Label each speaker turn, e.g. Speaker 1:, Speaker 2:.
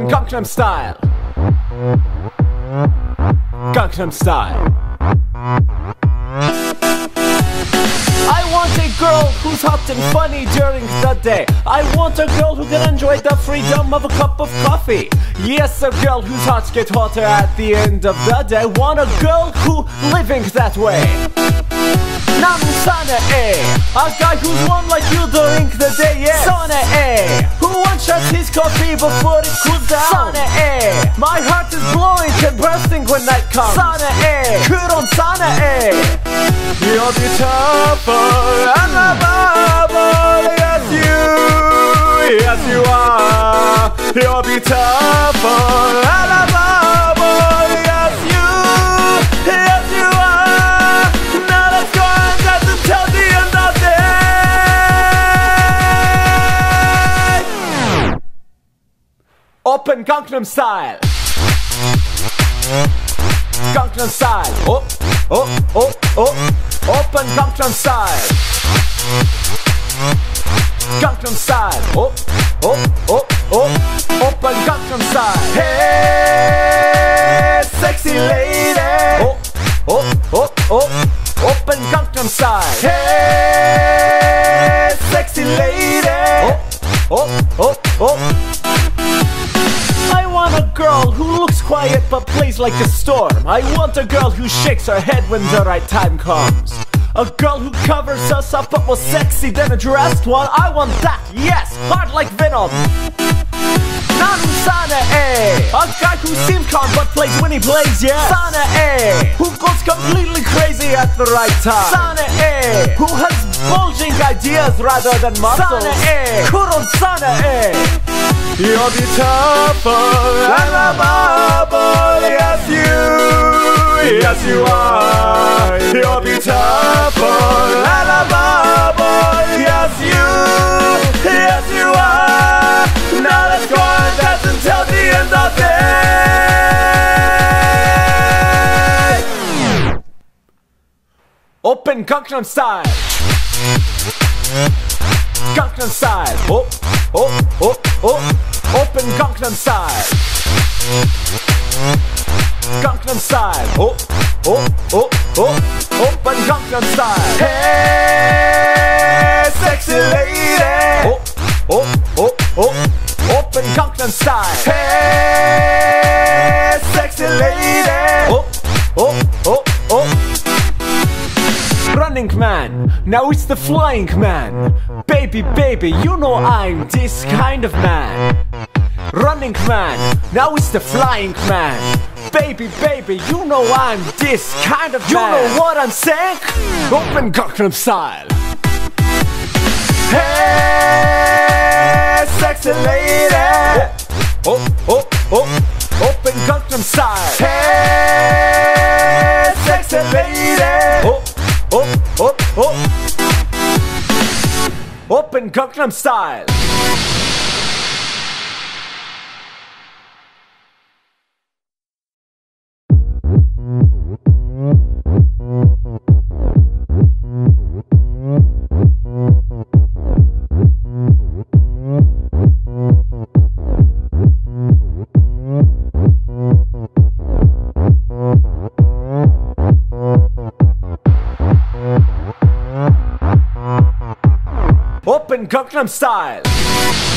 Speaker 1: and Gangnam Style. Gangnam Style. I want a girl who's hot and funny during the day. I want a girl who can enjoy the freedom of a cup of coffee. Yes, a girl whose hearts get hotter at the end of the day. Want a girl who living that way. Nam sana A, a guy who's warm like you during the day. Yeah, sana eh. Who one shots his coffee before it cools down. Sane A My heart is blowing and bursting when night comes. Sane A 그런 Sane A You're beautiful and lovable Yes you Yes you are. You're beautiful Open Gangnam Style. Gangnam Style. Oh, oh, oh, oh. Open Gangnam Style. Gangnam Style. Oh, oh, oh, oh. Open Gangnam Style. Hey, sexy lady. Oh, oh, oh, oh. Open Gangnam Style. Hey, sexy lady. Oh, oh, plays like a storm. I want a girl who shakes her head when the right time comes. A girl who covers herself up more sexy than a dressed one. I want that, yes, hard like Venom. Naru Sana A A guy who seems calm but plays when he plays, yeah Sana A Who goes completely crazy at the right time Sana A Who has bulging ideas rather than muscles Sana A Kuron Sana A you're beautiful and lovable, yes you, yes you are. You're beautiful and lovable, yes you, yes you are. Now let's go and dance until the end of day. Open Gangnam Style. Gangnam Style. Oh, oh, oh, oh. Open Gangnam Style. Gangnam Style. Oh, oh, oh, oh. Open Gangnam Style. Hey, sexy lady. Oh, oh, oh, oh. Open Gangnam Style. Now it's the flying man. Baby, baby, you know I'm this kind of man. Running man, now it's the flying man. Baby, baby, you know I'm this kind of man. You know what I'm saying? Open Gangnam Style. Hey, sexy lady. Oh, oh, oh, oh. Open Gangnam Style. Hey, Gangnam Style. Open Gangnam Style.